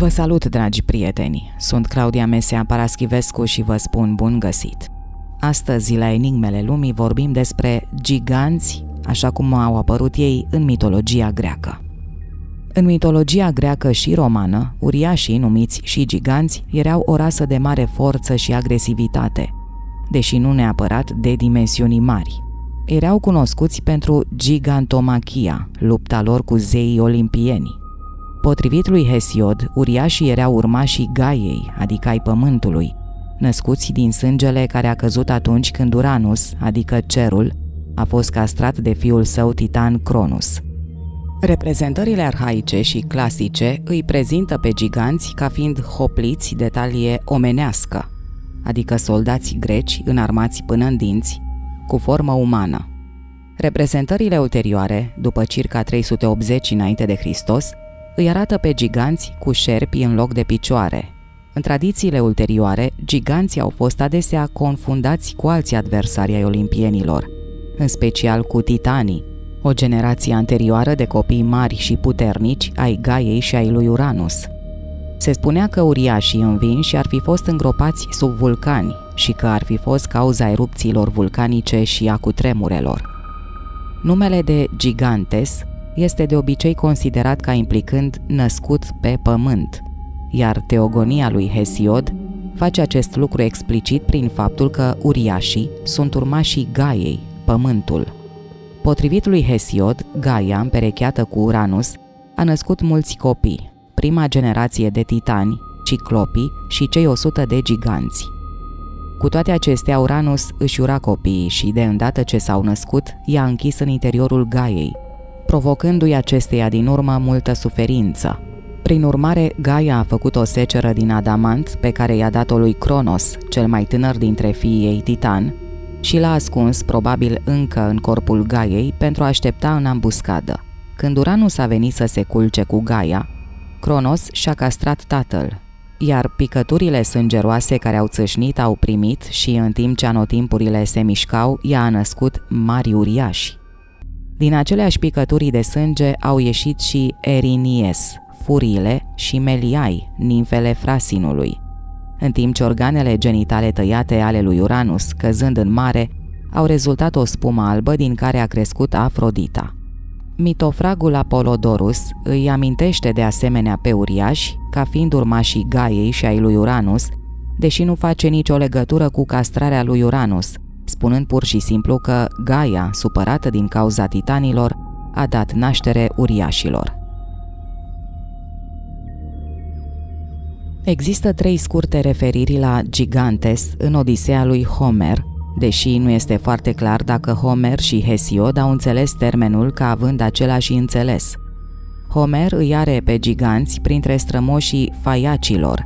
Vă salut, dragi prieteni! Sunt Claudia Mesea Paraschivescu și vă spun bun găsit! Astăzi, la Enigmele Lumii, vorbim despre giganți, așa cum au apărut ei în mitologia greacă. În mitologia greacă și romană, uriașii, numiți și giganți, erau o rasă de mare forță și agresivitate, deși nu neapărat de dimensiuni mari. Erau cunoscuți pentru gigantomachia, lupta lor cu zeii olimpieni. Potrivit lui Hesiod, uriașii erau urmașii Gaiei, adică ai pământului, născuți din sângele care a căzut atunci când Uranus, adică cerul, a fost castrat de fiul său titan Cronus. Reprezentările arhaice și clasice îi prezintă pe giganți ca fiind hopliți de talie omenească, adică soldați greci înarmați până în dinți, cu formă umană. Reprezentările ulterioare, după circa 380 înainte de Hristos, îi arată pe giganți cu șerpi în loc de picioare. În tradițiile ulterioare, giganții au fost adesea confundați cu alți adversari ai olimpienilor, în special cu titanii, o generație anterioară de copii mari și puternici ai Gaiei și ai lui Uranus. Se spunea că uriașii învinși ar fi fost îngropați sub vulcani și că ar fi fost cauza erupțiilor vulcanice și a cutremurelor. Numele de Gigantes este de obicei considerat ca implicând născut pe pământ, iar teogonia lui Hesiod face acest lucru explicit prin faptul că uriașii sunt urmașii Gaiei, pământul. Potrivit lui Hesiod, Gaia, împerecheată cu Uranus, a născut mulți copii, prima generație de titani, ciclopii și cei 100 de giganți. Cu toate acestea, Uranus își ura copiii și, de îndată ce s-au născut, i-a închis în interiorul Gaiei, provocându-i acesteia din urmă multă suferință. Prin urmare, Gaia a făcut o seceră din adamant pe care i-a dat-o lui Cronos, cel mai tânăr dintre fiii ei Titan, și l-a ascuns, probabil încă în corpul Gaiei, pentru a aștepta în ambuscadă. Când Uranus a venit să se culce cu Gaia, Cronos și-a castrat tatăl, iar picăturile sângeroase care au țâșnit au primit și în timp ce anotimpurile se mișcau, ea a născut mari uriași. Din aceleași picături de sânge au ieșit și Erinies, furiile și Meliai, nimfele Frasinului, în timp ce organele genitale tăiate ale lui Uranus, căzând în mare, au rezultat o spumă albă din care a crescut Afrodita. Mitofragul Apolodorus îi amintește de asemenea pe uriași ca fiind urmașii Gaiei și ai lui Uranus, deși nu face nicio legătură cu castrarea lui Uranus, spunând pur și simplu că Gaia, supărată din cauza titanilor, a dat naștere uriașilor. Există trei scurte referiri la Gigantes în Odiseea lui Homer, deși nu este foarte clar dacă Homer și Hesiod au înțeles termenul ca având același înțeles. Homer îi are pe giganți printre strămoșii faiacilor,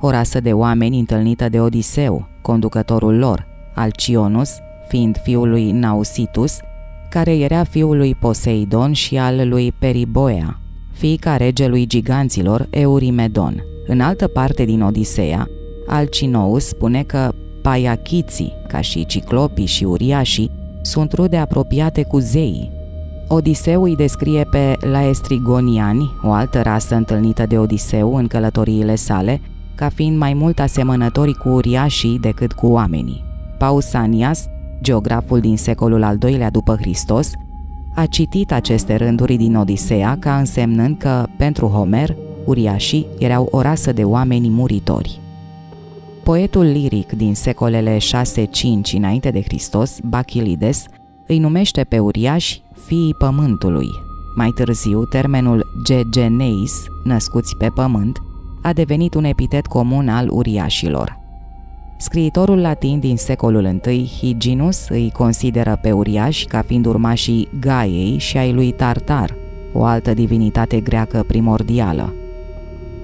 o rasă de oameni întâlnită de Odiseu, conducătorul lor, Alcionus, fiind fiul lui Nausitus, care era fiul lui Poseidon și al lui Periboea, fiica regelui giganților Eurimedon. În altă parte din Odiseea, Alcinous spune că paiachiții, ca și ciclopii și uriașii, sunt rude apropiate cu zeii. Odiseu îi descrie pe laestrigoniani, o altă rasă întâlnită de Odiseu în călătoriile sale, ca fiind mai mult asemănători cu uriașii decât cu oamenii. Pausanias, geograful din secolul al II-lea după Hristos, a citit aceste rânduri din Odiseea ca însemnând că, pentru Homer, uriașii erau o rasă de oameni muritori. Poetul liric din secolele 6-5 înainte de Hristos, Bachilides, îi numește pe uriași fiii pământului. Mai târziu, termenul gegeneis, născuți pe pământ, a devenit un epitet comun al uriașilor. Scriitorul latin din secolul I, Hyginus, îi consideră pe uriași ca fiind urmașii Gaiei și ai lui Tartar, o altă divinitate greacă primordială.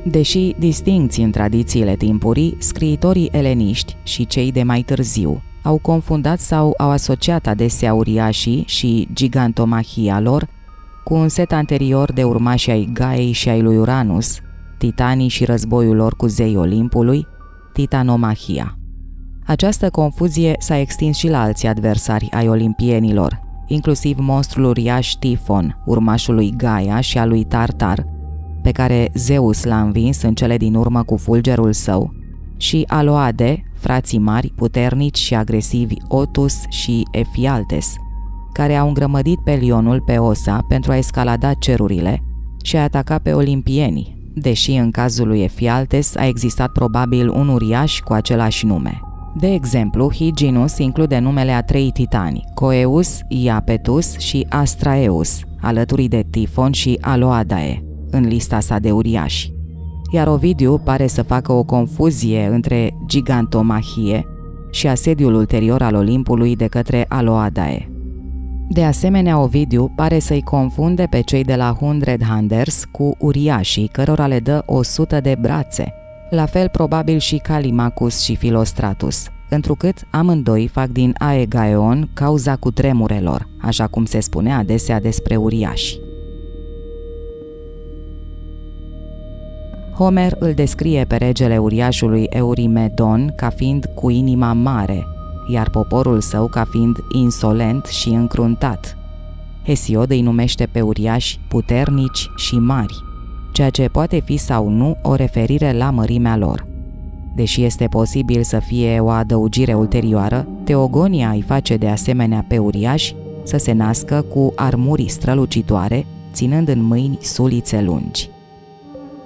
Deși distincți în tradițiile timpurii, scriitorii eleniști și cei de mai târziu au confundat sau au asociat adesea uriașii și gigantomachia lor cu un set anterior de urmași ai Gaei și ai lui Uranus, titanii și războiul lor cu zei Olimpului, titanomachia. Această confuzie s-a extins și la alți adversari ai olimpienilor, inclusiv monstrul uriaș Tifon, urmașul lui Gaia și al lui Tartar, pe care Zeus l-a învins în cele din urmă cu fulgerul său, și Aloade, frații mari, puternici și agresivi Otus și Efialtes, care au îngrămădit pe Lionul pe Osa pentru a escalada cerurile și a ataca pe olimpieni, deși în cazul lui Efialtes a existat probabil un uriaș cu același nume. De exemplu, Hyginus include numele a trei titani, Coeus, Iapetus și Astraeus, alături de Tifon și Aloadae, în lista sa de uriași. Iar Ovidiu pare să facă o confuzie între gigantomahie și asediul ulterior al Olimpului de către Aloadae. De asemenea, Ovidiu pare să-i confunde pe cei de la Hundred Handers cu uriașii, cărora le dă 100 de brațe, la fel probabil și Calimacus și Filostratus, întrucât amândoi fac din Aegaeon cauza cu tremurelor, așa cum se spune adesea despre uriași. Homer îl descrie pe regele uriașului Eurimedon ca fiind cu inima mare, iar poporul său ca fiind insolent și încruntat. Hesiod îi numește pe uriași puternici și mari, ceea ce poate fi sau nu o referire la mărimea lor. Deși este posibil să fie o adăugire ulterioară, Teogonia îi face de asemenea pe uriași să se nască cu armurii strălucitoare, ținând în mâini sulițe lungi.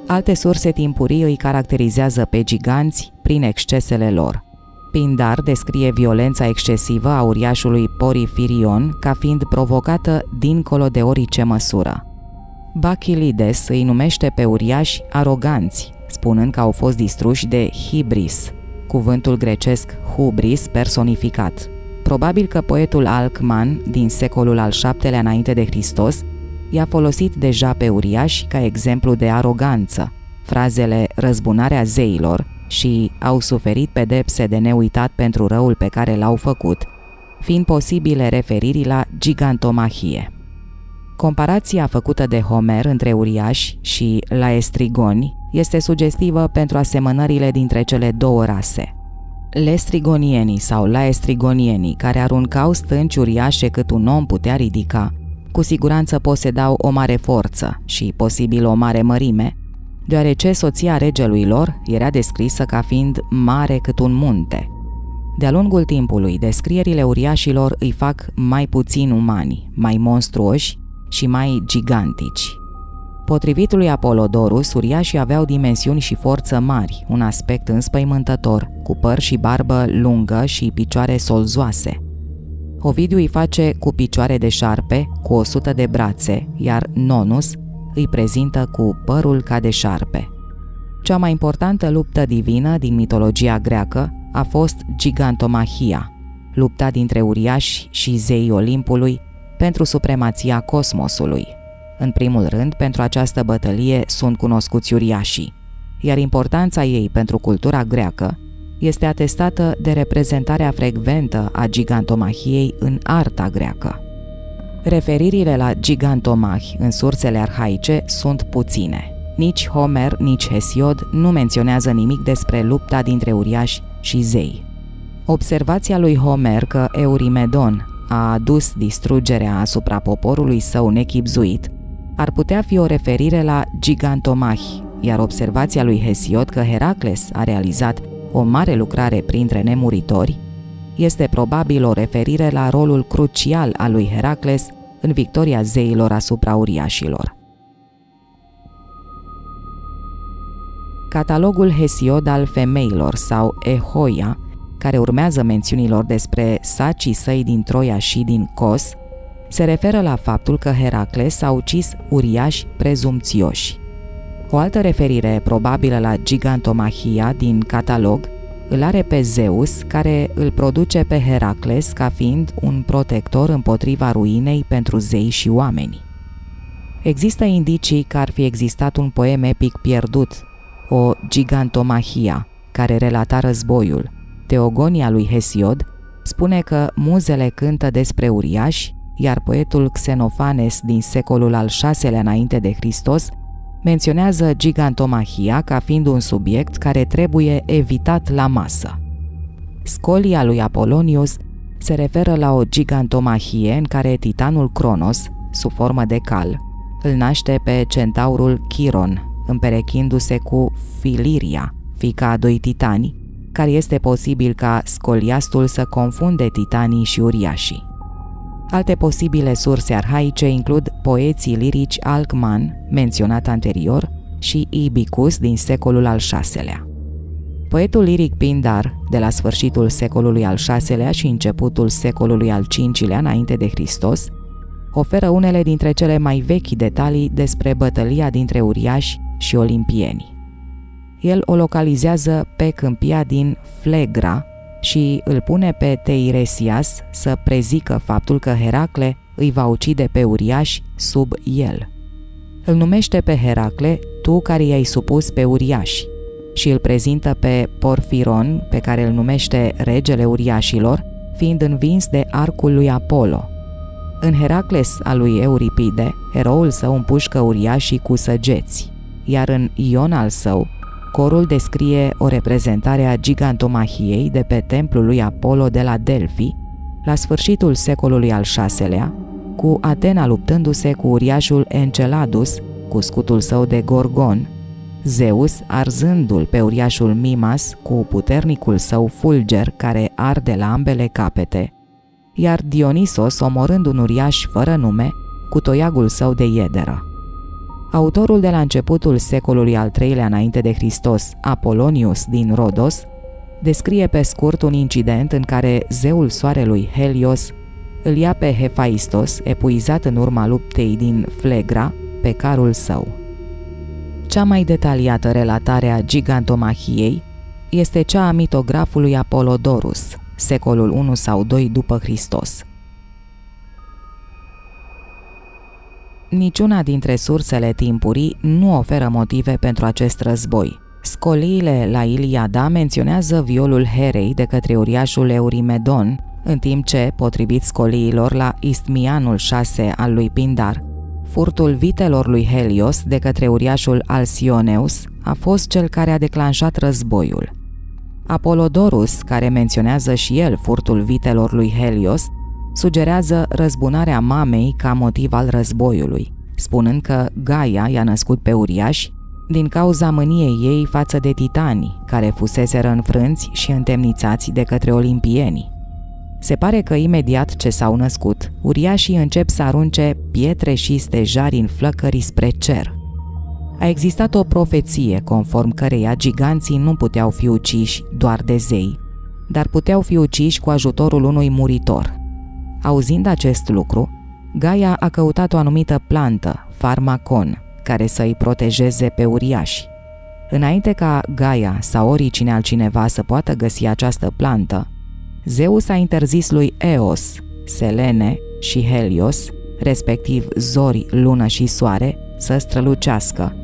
Alte surse timpurii îi caracterizează pe giganți prin excesele lor. Pindar descrie violența excesivă a uriașului Porifirion ca fiind provocată dincolo de orice măsură. Bachilides îi numește pe uriași aroganți, spunând că au fost distruși de hibris, cuvântul grecesc hubris personificat. Probabil că poetul Alcman, din secolul al VII-lea înainte de Hristos, i-a folosit deja pe uriași ca exemplu de aroganță. Frazele răzbunarea zeilor și au suferit pedepse de neuitat pentru răul pe care l-au făcut, fiind posibile referiri la gigantomahie. Comparația făcută de Homer între uriași și laestrigoni este sugestivă pentru asemănările dintre cele două rase. Lestrigonienii sau laestrigonienii, care aruncau stânci uriașe cât un om putea ridica, cu siguranță posedau o mare forță și posibil o mare mărime, deoarece soția regelui lor era descrisă ca fiind mare cât un munte. De-a lungul timpului, descrierile uriașilor îi fac mai puțin umani, mai monstruoși și mai gigantici. Potrivit lui Apolodorus, uriașii aveau dimensiuni și forță mari, un aspect înspăimântător, cu păr și barbă lungă și picioare solzoase – Ovidiu îi face cu picioare de șarpe, cu 100 de brațe, iar Nonus îi prezintă cu părul ca de șarpe. Cea mai importantă luptă divină din mitologia greacă a fost Gigantomachia, lupta dintre uriași și zeii Olimpului pentru supremația cosmosului. În primul rând, pentru această bătălie sunt cunoscuți uriașii, iar importanța ei pentru cultura greacă este atestată de reprezentarea frecventă a gigantomahiei în arta greacă. Referirile la gigantomahi în sursele arhaice sunt puține. Nici Homer, nici Hesiod nu menționează nimic despre lupta dintre uriași și zei. Observația lui Homer că Eurimedon a adus distrugerea asupra poporului său nechipzuit ar putea fi o referire la gigantomahi, iar observația lui Hesiod că Heracles a realizat o mare lucrare printre nemuritori, este probabil o referire la rolul crucial al lui Heracles în victoria zeilor asupra uriașilor. Catalogul Hesiod al femeilor sau Ehoia, care urmează mențiunilor despre sacii săi din Troia și din Cos, se referă la faptul că Heracles a ucis uriași prezumțioși. O altă referire probabilă la gigantomahia din catalog îl are pe Zeus, care îl produce pe Heracles ca fiind un protector împotriva ruinei pentru zei și oameni. Există indicii că ar fi existat un poem epic pierdut, o gigantomahia, care relata războiul. Teogonia lui Hesiod spune că muzele cântă despre uriași, iar poetul Xenofanes din secolul al VI-lea înainte de Hristos menționează gigantomahia ca fiind un subiect care trebuie evitat la masă. Scolia lui Apolonius se referă la o gigantomahie în care titanul Cronos, sub formă de cal, îl naște pe centaurul Chiron, împerechindu-se cu Filiria, fica a doi titani, care este posibil ca scoliastul să confunde titanii și uriașii. Alte posibile surse arhaice includ poeții lirici Alcman, menționat anterior, și Ibicus din secolul al VI-lea. Poetul liric Pindar, de la sfârșitul secolului al VI-lea și începutul secolului al V-lea înainte de Hristos, oferă unele dintre cele mai vechi detalii despre bătălia dintre uriași și olimpieni. El o localizează pe câmpia din Flegra și îl pune pe Teiresias să prezică faptul că Heracle îi va ucide pe uriași sub el. Îl numește pe Heracle tu care i-ai supus pe uriași și îl prezintă pe Porfiron, pe care îl numește regele uriașilor, fiind învins de arcul lui Apollo. În Heracles al lui Euripide, eroul său împușcă uriașii cu săgeți, iar în Ion al său, corul descrie o reprezentare a gigantomahiei de pe templul lui Apollo de la Delphi, la sfârșitul secolului al VI-lea, cu Atena luptându-se cu uriașul Enceladus, cu scutul său de Gorgon, Zeus arzându-l pe uriașul Mimas cu puternicul său fulger care arde la ambele capete, iar Dionisos omorând un uriaș fără nume cu toiagul său de iederă. Autorul de la începutul secolului al III-lea înainte de Hristos, Apolonius din Rodos, descrie pe scurt un incident în care zeul soarelui Helios îl ia pe Hephaistos, epuizat în urma luptei din Flegra, pe carul său. Cea mai detaliată relatare a gigantomahiei este cea a mitografului Apolodorus, secolul 1 sau 2 după Hristos. Niciuna dintre sursele timpurii nu oferă motive pentru acest război. Scoliile la Iliada menționează violul Herei de către uriașul Eurimedon, în timp ce, potrivit scoliilor la Istmianul 6 al lui Pindar, Furtul vitelor lui Helios de către uriașul Alcioneus a fost cel care a declanșat războiul. Apolodorus, care menționează și el furtul vitelor lui Helios, sugerează răzbunarea mamei ca motiv al războiului, spunând că Gaia i-a născut pe uriași din cauza mâniei ei față de titanii, care fuseseră înfrânți și întemnițați de către olimpienii. Se pare că imediat ce s-au născut, uriașii încep să arunce pietre și stejari în flăcări spre cer. A existat o profeție conform căreia giganții nu puteau fi uciși doar de zei, dar puteau fi uciși cu ajutorul unui muritor. Auzind acest lucru, Gaia a căutat o anumită plantă, farmacon, care să îi protejeze pe uriași. Înainte ca Gaia sau oricine altcineva să poată găsi această plantă, Zeus a interzis lui Eos, Selene și Helios, respectiv zori, lună și soare, să strălucească.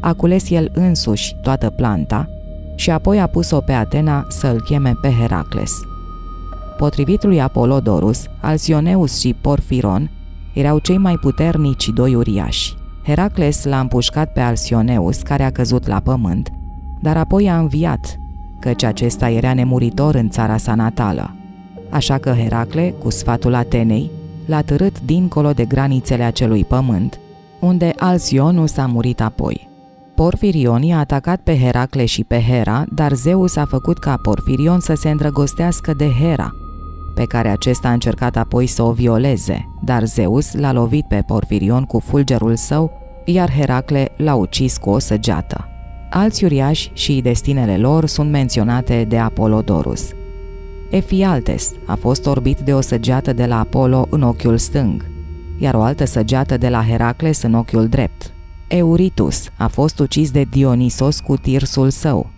A cules el însuși toată planta și apoi a pus-o pe Atena să îl cheme pe Heracles. Potrivit lui Apolodorus, Alcioneus și Porfiron erau cei mai puternici doi uriași. Heracles l-a împușcat pe Alcioneus, care a căzut la pământ, dar apoi a înviat căci acesta era nemuritor în țara sa natală. Așa că Heracle, cu sfatul Atenei, l-a târât dincolo de granițele acelui pământ, unde Alcionus a murit apoi. Porfirion i-a atacat pe Heracle și pe Hera, dar Zeus a făcut ca Porfirion să se îndrăgostească de Hera, pe care acesta a încercat apoi să o violeze, dar Zeus l-a lovit pe Porfirion cu fulgerul său, iar Heracle l-a ucis cu o săgeată. Alți uriași și destinele lor sunt menționate de Apolodorus. Efialtes a fost orbit de o săgeată de la Apollo în ochiul stâng, iar o altă săgeată de la Heracles în ochiul drept. Euritus a fost ucis de Dionisos cu tirsul său,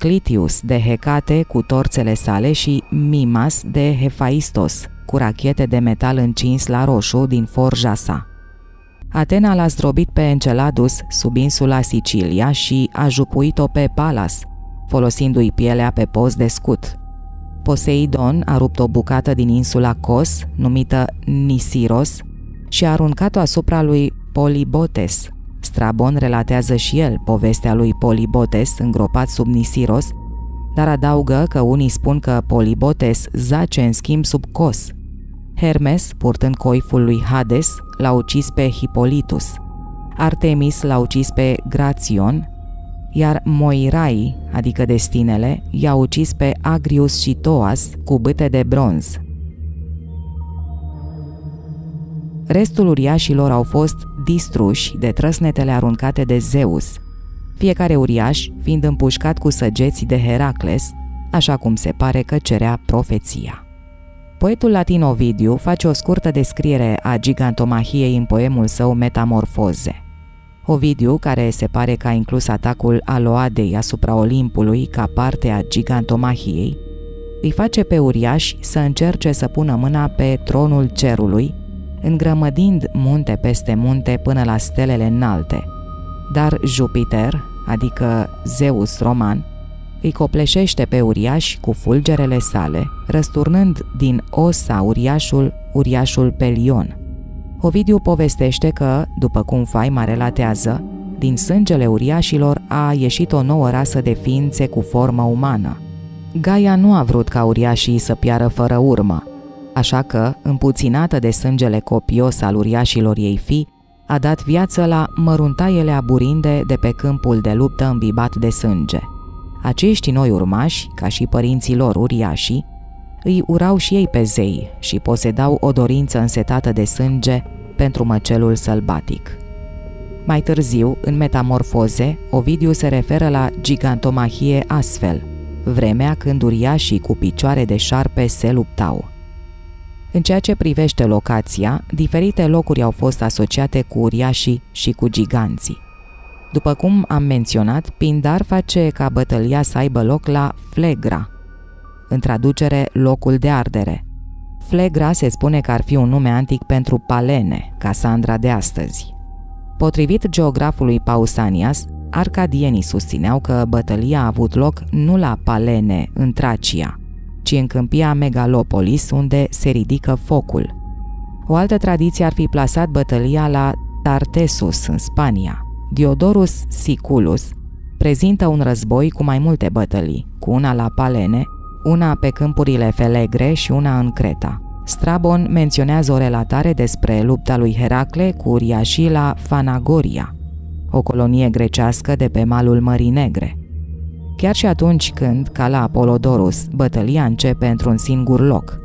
Clitius de Hecate cu torțele sale și Mimas de Hephaistos cu rachete de metal încins la roșu din forja sa. Atena l-a zdrobit pe Enceladus sub insula Sicilia și a jupuit-o pe Palas, folosindu-i pielea pe post de scut. Poseidon a rupt o bucată din insula Kos, numită Nisiros, și a aruncat-o asupra lui Polibotes. Strabon relatează și el povestea lui Polibotes îngropat sub Nisiros, dar adaugă că unii spun că Polibotes zace în schimb sub Kos – Hermes, purtând coiful lui Hades, l-a ucis pe Hipolitus. Artemis l-a ucis pe Grațion, iar Moirai, adică destinele, i-a ucis pe Agrius și Toas cu bâte de bronz. Restul uriașilor au fost distruși de trăsnetele aruncate de Zeus, fiecare uriaș fiind împușcat cu săgeți de Heracles, așa cum se pare că cerea profeția. Poetul latin Ovidiu face o scurtă descriere a gigantomahiei în poemul său Metamorfoze. Ovidiu, care se pare că a inclus atacul Aloadei asupra Olimpului ca parte a gigantomahiei, îi face pe uriași să încerce să pună mâna pe tronul cerului, îngrămădind munte peste munte până la stelele înalte. Dar Jupiter, adică Zeus roman, îi copleșește pe uriaș cu fulgerele sale, răsturnând din osa uriașul uriașul Pelion. Ovidiu povestește că, după cum faima relatează, din sângele uriașilor a ieșit o nouă rasă de ființe cu formă umană. Gaia nu a vrut ca uriașii să piară fără urmă, așa că, împuținată de sângele copios al uriașilor ei fi, a dat viață la măruntaiele aburinde de pe câmpul de luptă îmbibat de sânge. Acești noi urmași, ca și părinții lor uriașii, îi urau și ei pe zei și posedau o dorință însetată de sânge pentru măcelul sălbatic. Mai târziu, în Metamorfoze, Ovidiu se referă la gigantomahie astfel, vremea când uriașii cu picioare de șarpe se luptau. În ceea ce privește locația, diferite locuri au fost asociate cu uriașii și cu giganții. După cum am menționat, Pindar face ca bătălia să aibă loc la Flegra, în traducere locul de ardere. Flegra se spune că ar fi un nume antic pentru Palene, Casandra de astăzi. Potrivit geografului Pausanias, arcadienii susțineau că bătălia a avut loc nu la Palene, în Tracia, ci în câmpia Megalopolis, unde se ridică focul. O altă tradiție ar fi plasat bătălia la Tartesus, în Spania. Diodorus Siculus prezintă un război cu mai multe bătălii, cu una la Palene, una pe câmpurile Felegre și una în Creta. Strabon menționează o relatare despre lupta lui Heracle cu uriașii la Fanagoria, o colonie grecească de pe malul Mării Negre. Chiar și atunci când, ca la Apolodorus, bătălia începe într-un singur loc.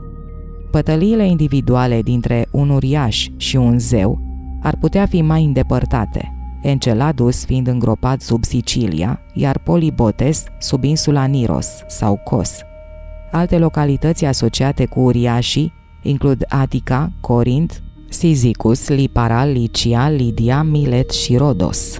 Bătăliile individuale dintre un uriaș și un zeu ar putea fi mai îndepărtate, Enceladus fiind îngropat sub Sicilia, iar Polibotes sub insula Niros sau Kos. Alte localități asociate cu uriașii includ Attica, Corint, Sizicus, Lipara, Licia, Lidia, Milet și Rodos.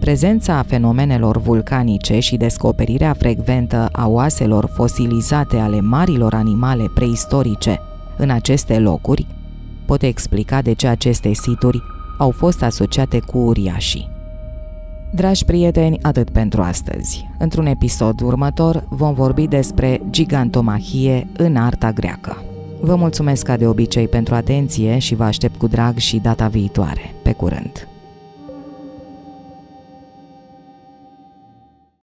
Prezența fenomenelor vulcanice și descoperirea frecventă a oaselor fosilizate ale marilor animale preistorice în aceste locuri pot explica de ce aceste situri au fost asociate cu uriașii. Dragi prieteni, atât pentru astăzi. Într-un episod următor vom vorbi despre gigantomahie în arta greacă. Vă mulțumesc ca de obicei pentru atenție și vă aștept cu drag și data viitoare. Pe curând!